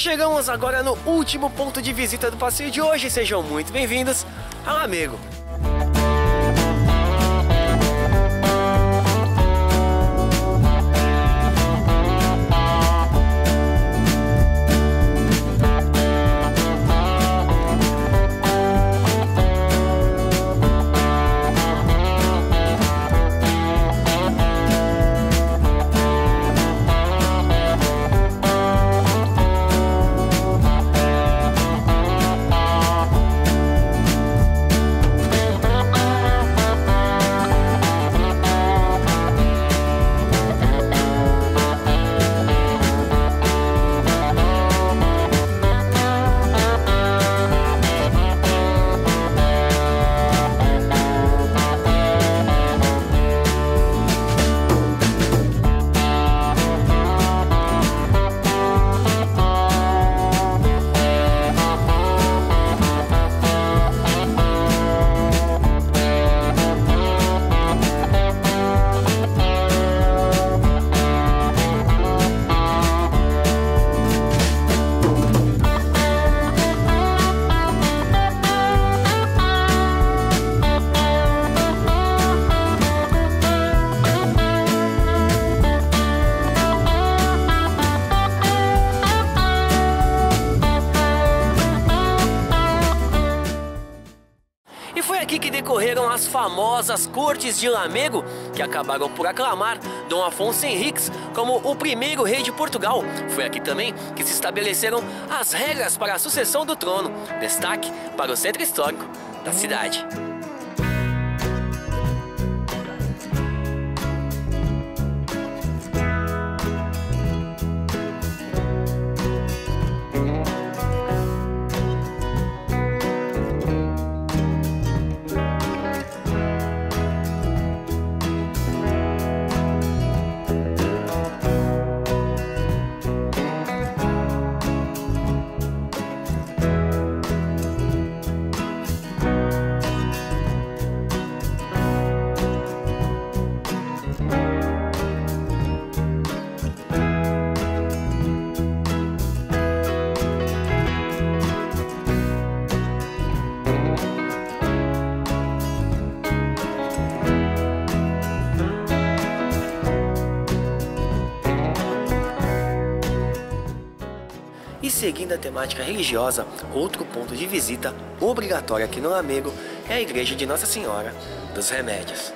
chegamos agora no último ponto de visita do passeio de hoje. Sejam muito bem-vindos ao Amigo. E foi aqui que decorreram as famosas cortes de Lamego, que acabaram por aclamar Dom Afonso Henriques como o primeiro rei de Portugal. Foi aqui também que se estabeleceram as regras para a sucessão do trono. Destaque para o centro histórico da cidade. E seguindo a temática religiosa, outro ponto de visita obrigatório aqui no Lamego é a igreja de Nossa Senhora dos Remédios.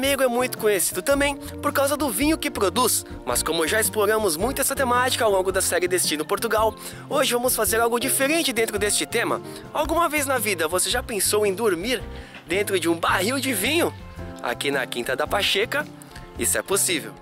Lamego é muito conhecido também por causa do vinho que produz, mas como já exploramos muito essa temática ao longo da série Destino Portugal, hoje vamos fazer algo diferente dentro deste tema. Alguma vez na vida você já pensou em dormir dentro de um barril de vinho? Aqui na Quinta da Pacheca, isso é possível.